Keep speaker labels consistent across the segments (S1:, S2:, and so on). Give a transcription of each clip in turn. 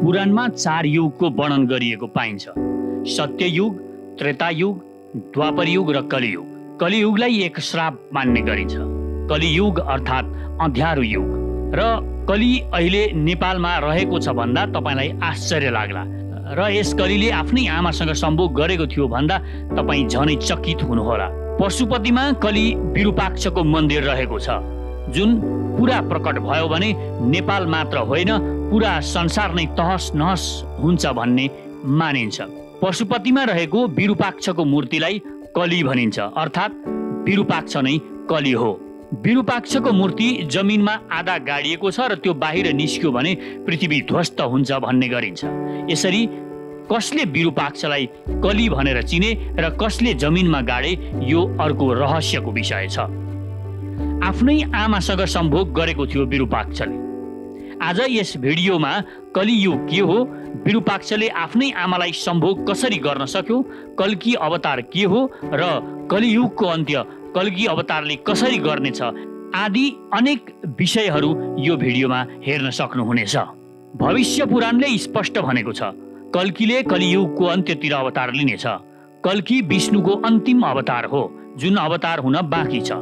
S1: पुराणमा चार युगको वर्णन गरिएको पाइन्छ। सत्ययुग त्रेतायुग द्वापरयुग र कलियुग। कलियुगलाई एक श्राप मान्ने गरिन्छ। कलियुग अर्थात् अँध्यारो युग। र कलि अहिले नेपालमा रहेको छ भन्दा तपाईँलाई आश्चर्य लाग्ला। र यस कलिले आफ्नै आमासँग सम्भोग गरेको थियो भन्दा तपाईँ झनै चकित हुनुहोला। पशुपतिमा कलि विरूपाक्षको मन्दिर रहेको छ। जुन पुरा प्रकट भयो भने नेपाल मात्र होइन पुरा संसार नै तहस नहस हुन्छ भन्ने मानिन्छ। पशुपतिमा रहेको विरूपाक्षको मूर्तिलाई कली भनिन्छ अर्थात् विरूपाक्ष नै कली हो। विरूपाक्षको मूर्ति जमिनमा आधा गाडिएको छ र त्यो बाहिर निस्क्यो भने पृथ्वी ध्वस्त हुन्छ भन्ने गरिन्छ। यसरी कसले विरूपाक्षलाई कली भनेर चिने र कसले जमिनमा गाडे यो अर्को रहस्यको विषय छ। आफ्नै आमासँग सम्भोग गरेको थियो विरूपाक्षले। आज यस भिडियोमा कलियुग के हो? विरूपाक्षले आफ्नै आमालाई सम्भोग कसरी गर्न सक्यो? कल्की अवतार के हो? र कलियुगको अन्त्य कल्की अवतारले कसरी गर्नेछ? आदि अनेक विषयहरू यो भिडियोमा हेर्न सक्नुहुनेछ। भविष्य पुराणले स्पष्ट भनेको छ कल्कीले कलियुगको अन्त्यतिर अवतार लिनेछ। कल्की विष्णुको अन्तिम अवतार हो। जुन अवतार हुन बाँकी छ।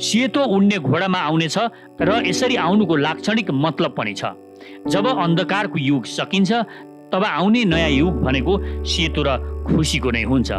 S1: सेतो उड्ने घोडामा आउनेछ र यसरी आउनुको लाक्षणिक मतलब पनि छ। जब अन्धकारको युग सकिन्छ तब आउने नयाँ युग भनेको सेतो र खुसीको नै हुन्छ।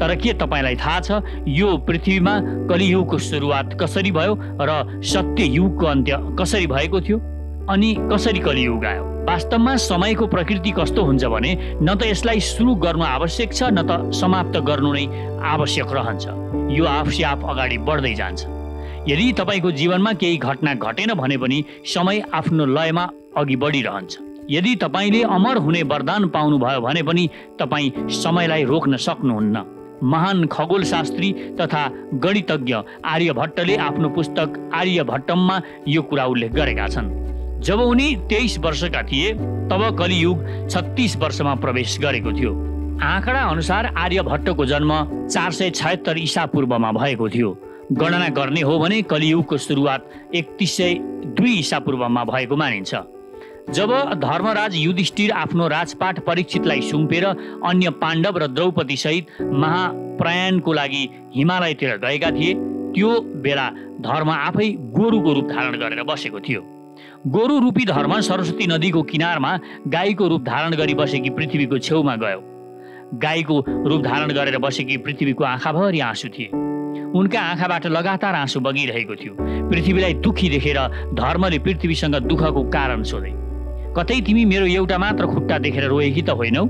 S1: तर के तपाईँलाई थाहा छ यो पृथ्वीमा कलियुगको सुरुवात कसरी भयो र सत्य युगको अन्त्य कसरी भएको थियो? अनि कसरी कलियुग आयो वास्तवमा समयको प्रकृति कस्तो हुन्छ भने न त यसलाई सुरु गर्नु आवश्यक छ न त समाप्त गर्नु नै आवश्यक रहन्छ। यो आफसे आफ अगाडि बढ्दै जान्छ। यदि तपाईँको जीवनमा केही घटना घटेन भने पनि समय आफ्नो लयमा अघि बढिरहन्छ। यदि तपाईँले अमर हुने वरदान पाउनुभयो भने पनि तपाईँ समयलाई रोक्न सक्नुहुन्न। महान खगोलशास्त्री तथा गणितज्ञ आर्यभट्टले आफ्नो पुस्तक आर्यभट्टममा यो कुरा उल्लेख गरेका छन्। जब उनी तेइस वर्षका थिए तब कलियुग छत्तिस वर्षमा प्रवेश गरेको थियो। आँकडा अनुसार आर्यभट्टको जन्म चार सय छयत्तर इसा पूर्वमा भएको थियो। गणना गर्ने हो भने कलियुगको सुरुवात एकतिस सय दुई इसा पूर्वमा भएको मानिन्छ। जब धर्मराज युधिष्ठिर आफ्नो राजपाट परीक्षितलाई सुम्पेर अन्य पाण्डव र द्रौपदी सहित महाप्रयाणको लागि हिमालयतिर गएका थिए त्यो बेला धर्म आफै गोरुको रूप धारण गरेर बसेको थियो। गोरु रूपी धर्म सरस्वती नदीको किनारमा गाईको रूप धारण गरी बसेकी पृथ्वीको छेउमा गयो। गाईको रूप धारण गरेर बसेकी पृथ्वीको आँखाभरि आँसु थिए। उनका आँखाबाट लगातार आँसु बगिरहेको थियो। पृथ्वीलाई दुखी देखेर धर्मले पृथ्वीसँग दुःखको कारण सोधे। कतै तिमी मेरो एउटा मात्र खुट्टा देखेर रोएकी त होइनौ?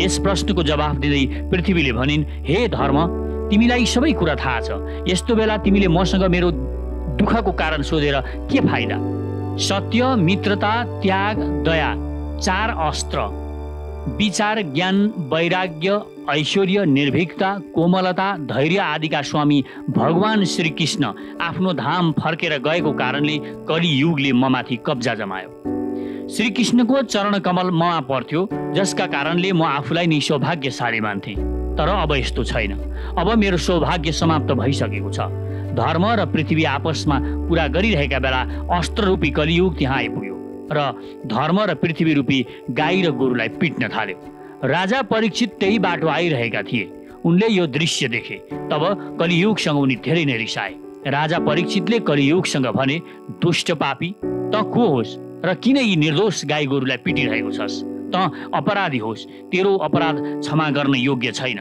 S1: यस प्रश्नको जवाफ दिँदै पृथ्वीले भनिन् हे धर्म तिमीलाई सबै कुरा थाहा छ। यस्तो बेला तिमीले मसँग मेरो दुःखको कारण सोधेर के फाइदा? सत्य मित्रता त्याग दया चार अस्त्र। विचार ज्ञान वैराग्य ऐश्वर्य निर्भीकता कोमलता धैर्य आदिका स्वामी भगवान् श्रीकृष्ण आफ्नो धाम फर्केर गएको कारणले कलियुगले ममाथि कब्जा जमायो। श्रीकृष्णको चरण कमल ममा पर्थ्यो जसका कारणले म आफूलाई नै सौभाग्यशाली मान्थेँ। तर अब यस्तो छैन। अब मेरो सौभाग्य समाप्त भइसकेको छ। धर्म र पृथ्वी आपसमा कुरा गरिरहेका बेला अस्त्र रूपी कलियुग त्यहाँ आइपुग्यो र धर्म र पृथ्वी रूपी गाई र गोरुलाई पिट्न थाल्यो। राजा परीक्षित त्यही बाटो आइरहेका थिए। उनले यो दृश्य देखे। तब कलियुगसँग उनी धेरै नै रिसाए। राजा परीक्षितले कलियुगसँग भने दुष्ट पापी त को होस् र किन यी निर्दोष गाई गोरुलाई पिटिरहेको छस्? त अपराधी होस्। तेरो अपराध क्षमा गर्न योग्य छैन।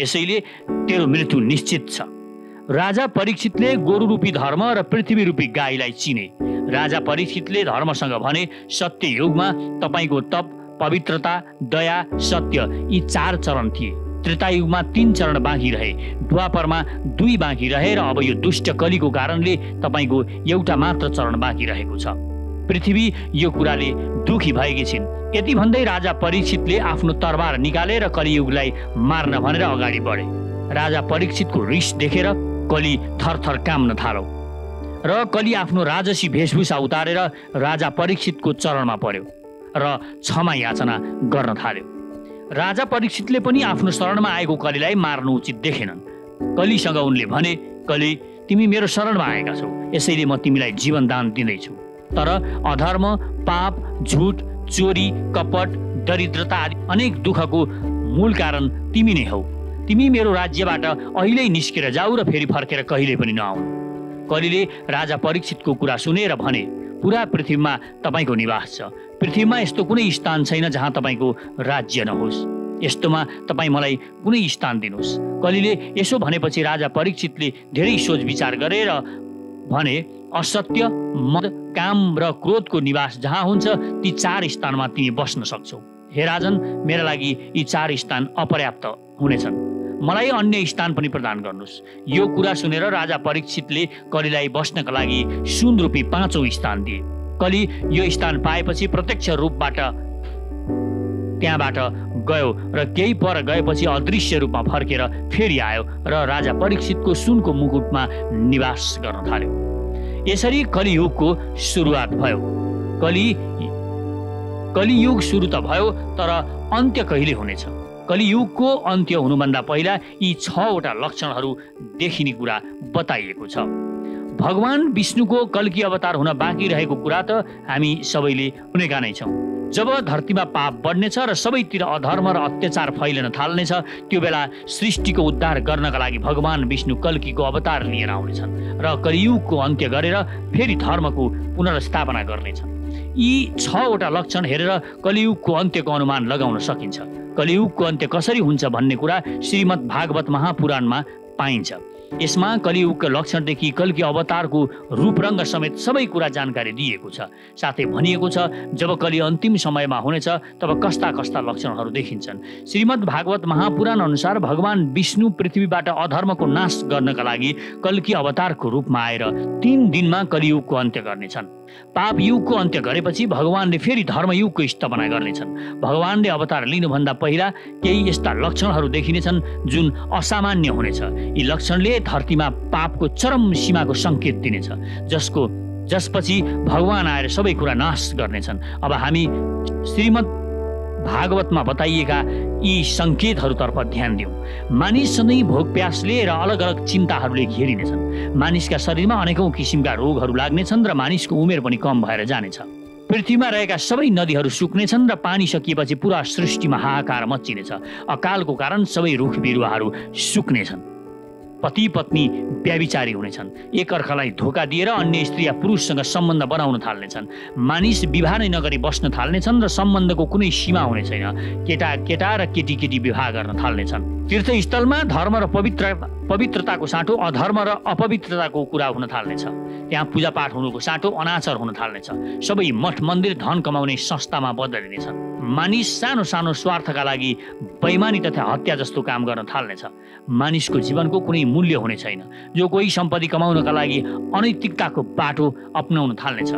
S1: यसैले तेरो मृत्यु निश्चित छ। राजा परीक्षितले गोरु रूपी धर्म र पृथ्वी रूपी गाईलाई चिने। राजा परीक्षितले धर्मसँग भने सत्य युगमा तपाईँको तप पवित्रता दया सत्य यी चार चरण थिए। त्रेतायुगमा तिन चरण बाँकी रहे द्वापरमा दुई बाँकी रहे र अब यो दुष्ट कलीको कारणले तपाईँको एउटा मात्र चरण बाँकी रहेको छ। पृथ्वी यो कुराले दुखी भएकी छिन्। यति भन्दै राजा परीक्षितले आफ्नो तरबार निकालेर कलियुगलाई मार्न भनेर अगाडि बढे। राजा परीक्षितको रिस देखेर कली थरथर काम्न थालो। र कली आफ्नो राजसी वेशभूषा उतारेर राजा परीक्षितको चरणमा पर्यो र क्षमा याचना गर्न थाल्यो। राजा परीक्षितले पनि आफ्नो शरणमा आएको कलीलाई मार्नु उचित देखेनन्। कलीसँग उनले भने कली तिमी मेरो शरणमा आएका छौ। यसैले म तिमीलाई जीवन दान दिँदैछु। तर अधर्म पाप झुट चोरी कपट दरिद्रता आदि अनेक दुःखको मूल कारण तिमी नै हौ। तिमी मेरो राज्यबाट अहिले निस्केर जाऊ र फेरि फर्केर कहिले पनि नआउनु कलिले राजा परीक्षितको कुरा सुनेर भने पुरा पृथ्वीमा तपाईँको निवास छ। पृथ्वीमा यस्तो कुनै स्थान छैन जहाँ तपाईँको राज्य नहोस्। यस्तोमा तपाईँ मलाई कुनै स्थान दिनुहोस्। कलिले यसो भनेपछि राजा परीक्षितले धेरै सोच विचार गरेर भने असत्य मद काम र क्रोधको निवास जहाँ हुन्छ ती चार स्थानमा तिमी बस्न सक्छौ। हे राजन मेरा लागि यी चार स्थान अपर्याप्त हुनेछन्। मलाई अन्य स्थान पनि प्रदान गर्नुहोस्। यो कुरा सुनेर राजा परीक्षितले कलिलाई बस्नका लागि सुन रूपी पाँचौँ स्थान दिए। कलि यो स्थान पाएपछि प्रत्यक्ष रूपबाट त्यहाँबाट गयो र केही पर गएपछि अदृश्य रूपमा फर्केर फेरि आयो र राजा परीक्षितको सुनको मुकुटमा निवास गर्न थाल्यो। यसरी कलियुगको सुरुवात भयो। कलि कलियुग सुरु त भयो तर अन्त्य कहिले हुनेछ? कलियुगको अन्त्य हुनुभन्दा पहिला यी छवटा लक्षणहरू देखिने कुरा बताइएको छ। भगवान् विष्णुको कल्की अवतार हुन बाँकी रहेको कुरा त हामी सबैले सुनेका नै छौँ। जब धरतीमा पाप बढ्नेछ र सबैतिर अधर्म र अत्याचार फैलिन थाल्नेछ त्यो बेला सृष्टिको उद्धार गर्नका लागि भगवान् विष्णु कल्कीको अवतार लिएर आउनेछन् र कलियुगको अन्त्य गरेर फेरि धर्मको पुनर्स्थापना गर्नेछन्। यी छवटा लक्षण हेरेर कलियुगको अन्त्यको अनुमान लगाउन सकिन्छ। कलियुगको अन्त्य कसरी हुन्छ भन्ने कुरा श्रीमद् भागवत महापुराणमा पाइन्छ। यसमा कलियुगका लक्षणदेखि कल्की अवतारको रूपरङ्ग समेत सबै कुरा जानकारी दिएको छ। साथै भनिएको छ जब कलि अन्तिम समयमा हुनेछ तब कस्ता कस्ता लक्षणहरू देखिन्छन्। श्रीमद् भागवत महापुराण अनुसार भगवान् विष्णु पृथ्वीबाट अधर्मको नाश गर्नका लागि कल्की अवतारको रूपमा आएर तिन दिनमा कलियुगको अन्त्य गर्नेछन्। पाप युगको अन्त्य गरेपछि भगवान्ले फेरि धर्मयुगको स्थापना गर्नेछन्। भगवान्ले अवतार लिनुभन्दा पहिला केही यस्ता लक्षणहरू देखिनेछन् जुन असामान्य हुनेछ। यी लक्षणले धरतीमा पापको चरम सीमाको सङ्केत दिनेछ। जसको जसपछि भगवान् आएर सबै कुरा नाश गर्नेछन्। अब हामी श्रीमद् भागवतमा बताइएका यी सङ्केतहरूतर्फ ध्यान दिउँ। मानिस सधैँ भोग प्यासले र अलग अलग चिन्ताहरूले घेरिनेछन्। मानिसका शरीरमा अनेकौँ किसिमका रोगहरू लाग्नेछन् र मानिसको उमेर पनि कम भएर जानेछ। पृथ्वीमा रहेका सबै नदीहरू सुक्नेछन् र पानी सकिएपछि पुरा सृष्टिमा हाहाकार मच्चिनेछ। अकालको कारण सबै रुख बिरुवाहरू सुक्नेछन्। पति पत्नी व्याविचारी हुनेछन् एकअर्कालाई धोका दिएर अन्य स्त्री या पुरुषसँग सम्बन्ध बनाउन थाल्नेछन्। मानिस विवाह नै नगरी बस्न थाल्नेछन् र सम्बन्धको कुनै सीमा हुने छैन। केटा केटा र केटी केटी विवाह गर्न थाल्नेछन्। तीर्थस्थलमा धर्म र पवित्र पवित्रताको साँटो अधर्म र अपवित्रताको कुरा हुन थाल्नेछ। त्यहाँ पूजापाठ हुनुको साँटो अनाचर हुन थाल्नेछ। सबै मठ मन्दिर धन कमाउने संस्थामा बदलिनेछन्। मानिस सानो सानो स्वार्थका लागि बैमानी तथा हत्या जस्तो काम गर्न थाल्नेछ। मानिसको जीवनको कुनै मूल्य हुने छैन। जो कोही सम्पत्ति कमाउनका लागि अनैतिकताको बाटो अप्नाउन थाल्नेछ।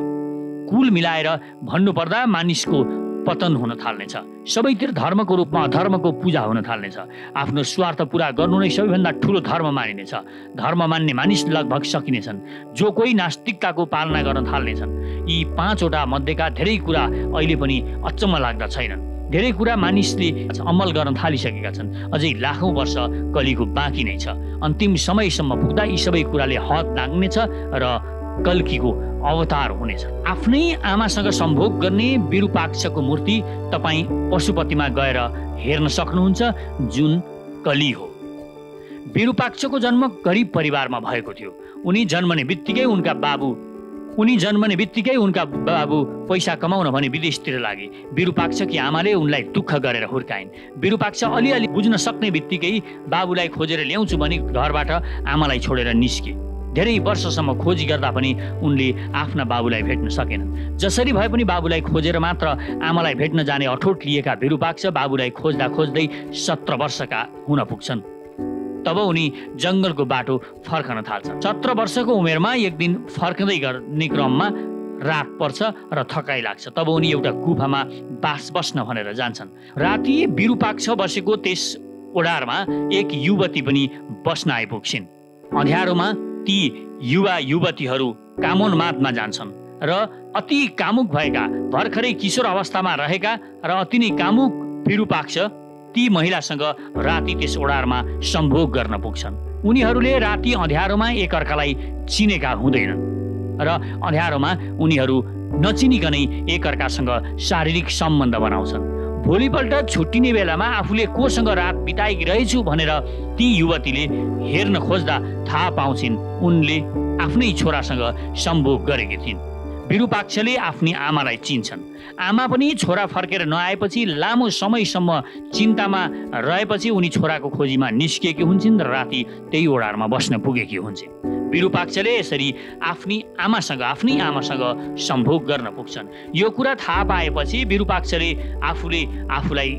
S1: कुल मिलाएर भन्नुपर्दा मानिसको पतन हुन थाल्नेछ। सबैतिर धर्मको रूपमा धर्मको पूजा हुन थाल्नेछ। आफ्नो स्वार्थ पुरा गर्नु नै सबैभन्दा ठुलो धर्म मानिनेछ। धर्म मान्ने मानिस लगभग सकिनेछन्। जो कोही नास्तिकताको पालना गर्न थाल्नेछन्। यी पाँचवटा मध्येका धेरै कुरा अहिले पनि अचम्म लाग्दा छैनन्। धेरै कुरा मानिसले अमल गर्न थालिसकेका छन्। अझै लाखौँ वर्ष कलिको बाँकी नै छ। अन्तिम समयसम्म पुग्दा यी सबै कुराले हद नाग्नेछ र कल्कीको अवतार हुनेछ। आफ्नै आमासँग सम्भोग गर्ने विरूपाक्षको मूर्ति तपाईँ पशुपतिमा गएर हेर्न सक्नुहुन्छ जुन कली हो। विरूपाक्षको जन्म गरिब परिवारमा भएको थियो। उनी जन्मने बित्तिकै उनका बाबु उनी जन्मने बित्तिकै उनका बाबु पैसा कमाउन भने विदेशतिर लागे। विरूपाक्षकी आमाले उनलाई दुःख गरेर हुर्काइन्। विरूपाक्ष अलिअलि बुझ्न सक्ने बित्तिकै बाबुलाई खोजेर ल्याउँछु भने घरबाट आमालाई छोडेर निस्के। धेरै वर्षसम्म खोजी गर्दा पनि उनले आफ्ना बाबुलाई भेट्न सकेनन्। जसरी भए पनि बाबुलाई खोजेर मात्र आमालाई भेट्न जाने अठोट लिएका भिरुपाक्ष बाबुलाई खोज्दा खोज्दै सत्र वर्षका हुन पुग्छन्। तब उनी जङ्गलको बाटो फर्कन थाल्छन्। सत्र वर्षको उमेरमा एक दिन फर्कँदै गर्ने क्रममा रात पर्छ र थकाइ लाग्छ। तब उनी एउटा गुफामा बास बस्न भनेर जान्छन्। राति बिरुपाक्ष बसेको त्यस ओडारमा एक युवती पनि बस्न आइपुग्छिन्। अँध्यारोमा ती युवा युवतीहरू कामोन्मादमा जान्छन् र अति कामुक भएका भर्खरै किशोर अवस्थामा रहेका र अति नै कामुक विरूपाक्ष ती महिलासँग राति त्यस ओडारमा सम्भोग गर्न पुग्छन्। उनीहरूले राति अँध्यारोमा एकअर्कालाई चिनेका हुँदैनन् र अँध्यारोमा उनीहरू नचिनिकनै एकअर्कासँग शारीरिक सम्बन्ध बनाउँछन्। भोलिपल्ट छुट्टिने बेलामा आफूले कोसँग रात बिताएकी रहेछु भनेर ती युवतीले हेर्न खोज्दा थाहा पाउँछिन्। उनले आफ्नै छोरासँग सम्भोग गरेकी थिइन्। विरूपाक्षले आफ्नी आमालाई चिन्छन्। आमा पनि छोरा फर्केर नआएपछि लामो समयसम्म चिन्तामा रहेपछि उनी छोराको खोजीमा निस्किएकी हुन्छन् र राति त्यही ओडारमा बस्न पुगेकी हुन्छन्। विरूपाक्षले यसरी आफ्नी आमासँग आफ्नै आमासँग सम्भोग गर्न पुग्छन्। यो कुरा थाहा पाएपछि विरूपाक्षले आफूले आफूलाई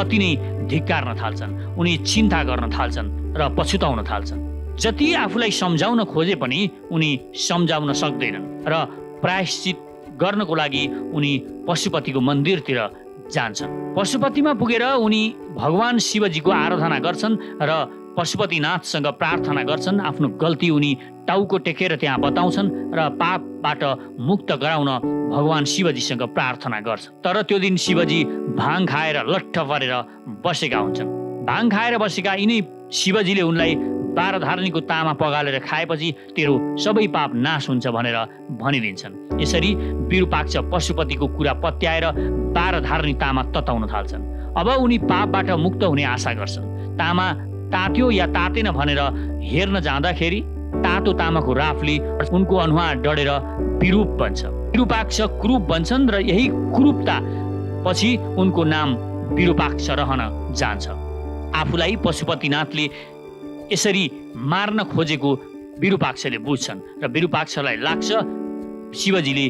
S1: अति नै धिक्कार्न थाल्छन् उनी चिन्ता गर्न थाल्छन् र पछुताउन थाल्छन्। जति आफूलाई सम्झाउन खोजे पनि उनी सम्झाउन सक्दैनन् र प्रायश्चित गर्नको लागि उनी पशुपतिको मन्दिरतिर जान्छन्। पशुपतिमा पुगेर उनी भगवान् शिवजीको आराधना गर्छन् र पशुपतिनाथसँग प्रार्थना गर्छन् आफ्नो गल्ती उनी टाउको टेकेर त्यहाँ बताउँछन् र पापबाट मुक्त गराउन भगवान् शिवजीसँग प्रार्थना गर्छन् तर त्यो दिन शिवजी भाङ खाएर लट्ठ परेर बसेका हुन्छन्। भाङ खाएर बसेका यिनै शिवजीले उनलाई बाह्रधारणीको तामा पगालेर खाएपछि तेरो सबै पाप नाश हुन्छ भनेर भनिदिन्छन्। यसरी विरूपाक्ष पशुपतिको कुरा पत्याएर बाह्रधारणी तामा तताउन थाल्छन्। अब उनी पापबाट मुक्त हुने आशा गर्छन्। तामा तात्यो या तातेन भनेर हेर्न जाँदाखेरि तातो तामाको राफले उनको अनुहार डढेर विरूप बन्छ। विरूपाक्ष क्रूप बन्छन् र यही क्रूपता पछि उनको नाम विरूपाक्ष रहन जान्छ। आफूलाई पशुपतिनाथले यसरी मार्न खोजेको विरूपाक्षले बुझ्छन् र विरूपाक्षलाई लाग्छ शिवजीले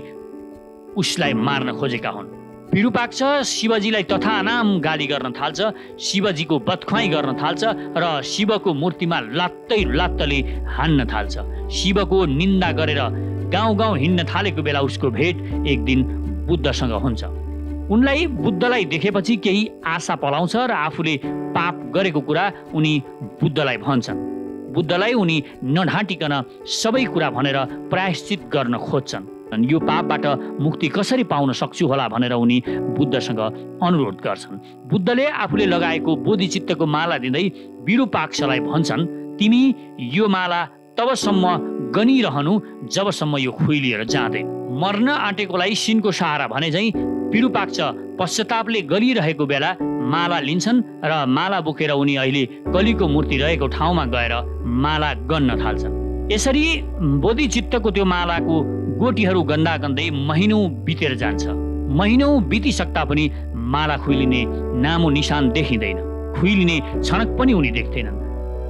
S1: उसलाई मार्न खोजेका हुन्। विरूपाक्ष शिवजीलाई तथानाम गाली गर्न थाल्छ शिवजीको बदख्वाई गर्न थाल्छ र शिवको मूर्तिमा लात्तै लात्तले हान्न थाल्छ। शिवको निन्दा गरेर गाउँ गाउँ हिँड्न थालेको बेला उसको भेट एक दिन बुद्धसँग हुन्छ। उनलाई बुद्धलाई देखेपछि केही आशा पलाउँछ र आफूले पाप गरेको कुरा उनी बुद्धलाई भन्छन्। बुद्धलाई उनी नढाँटिकन सबै कुरा भनेर प्रायश्चित गर्न खोज्छन्। यो पापबाट मुक्ति कसरी पाउन सक्छु होला भनेर उनी बुद्धसँग अनुरोध गर्छन्। बुद्धले आफूले लगाएको बोधिचित्तको माला दिँदै विरूपाक्षलाई भन्छन् तिमी यो माला तबसम्म गनिरहनु जबसम्म यो खुइलिएर जाँदैन मर्न आँटेकोलाई सिनको सहारा भने झैँ विरूपाक्ष पश्चातापले गरिरहेको बेला माला लिन्छन् र माला बोकेर उनी अहिले कलीको मूर्ति रहेको ठाउँमा गएर माला गन्न थाल्छन्। यसरी बोधिचित्तको त्यो मालाको गोटीहरू गन्दा गन्दै महिनौ बितेर जान्छ। महिनौ बितिसक्दा पनि माला खुइलिने नामो निशान देखिँदैन। खुइलिने छनक पनि उनी देख्दैनन्।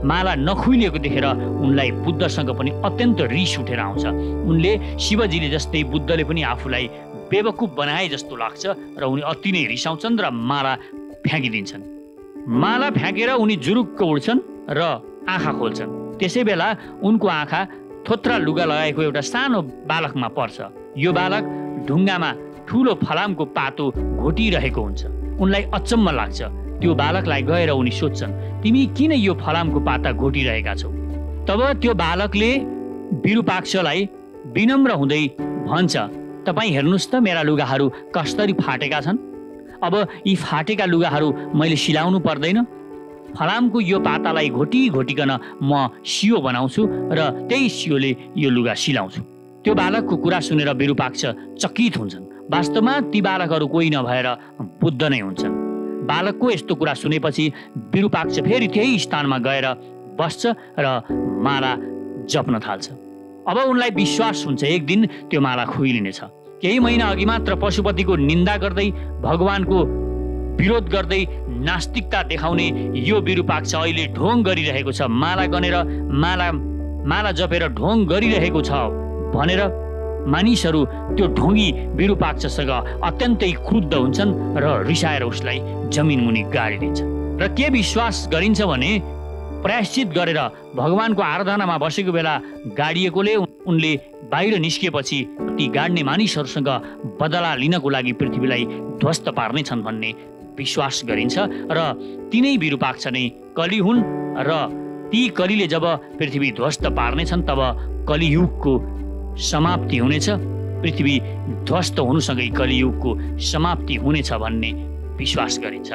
S1: माला नखुइलिएको देखेर उनलाई बुद्धसँग पनि अत्यन्त रिस उठेर आउँछ। उनले शिवजीले जस्तै बुद्धले पनि आफूलाई बेवकुफ बनाए जस्तो लाग्छ र उनी अति नै रिसाउँछन् र माला फ्याँकिदिन्छन्। माला फ्याँकेर उनी जुरुक्क उड्छन् र आँखा खोल्छन्। त्यसै बेला उनको आँखा थोत्रा लुगा लगाएको एउटा सानो बालकमा पर्छ। यो बालक ढुङ्गामा ठुलो फलामको पातो घोटिरहेको हुन्छ। उनलाई अचम्म लाग्छ। त्यो बालकलाई गएर उनी सोध्छन् तिमी किन यो फलामको पाता घोटिरहेका छौ? तब त्यो बालकले विरूपाक्षलाई विनम्र हुँदै भन्छ तपाईँ हेर्नुहोस् त मेरा लुगाहरू कसरी फाटेका छन्। अब यी फाटेका लुगाहरू मैले सिलाउनु पर्दैन। फलामको यो पातालाई घोटी घोटिकन म सियो बनाउँछु र त्यही सियोले यो लुगा सिलाउँछु। त्यो बालकको कुरा सुनेर विरूपाक्ष चकित हुन्छन्। वास्तवमा ती बालकहरू कोही नभएर बुद्ध नै हुन्छन्। बालकको यस्तो कुरा सुनेपछि विरूपाक्ष फेरि त्यही स्थानमा गएर बस्छ र माला जप्न थाल्छ। अब उनलाई विश्वास हुन्छ एक दिन त्यो माला खुइलिनेछ। केही महिना अघि मात्र पशुपतिको निन्दा गर्दै भगवानको विरोध गर्दै नास्तिकता देखाउने यो विरूपाक्ष अहिले ढोङ गरिरहेको छ। माला गनेर माला माला जपेर ढोङ गरिरहेको छ भनेर मानिसहरू त्यो ढोङ्गी विरूपाक्षसँग अत्यन्तै क्रुद्ध हुन्छन् र रिसाएर उसलाई जमिन मुनि गाडिदिन्छ र के विश्वास गरिन्छ भने प्रायश्चित गरेर भगवानको आराधनामा बसेको बेला गाडिएकोले उनले बाहिर निस्किएपछि ती गाड्ने मानिसहरूसँग बदला लिनको लागि पृथ्वीलाई ध्वस्त पार्नेछन् भन्ने विश्वास गरिन्छ र तिनै विरूपाक्ष नै कली हुन् र ती कलीले जब पृथ्वी ध्वस्त पार्नेछन् तब कलियुगको समाप्ति हुनेछ। पृथ्वी ध्वस्त हुनुसँगै कलियुगको समाप्ति हुनेछ भन्ने विश्वास गरिन्छ।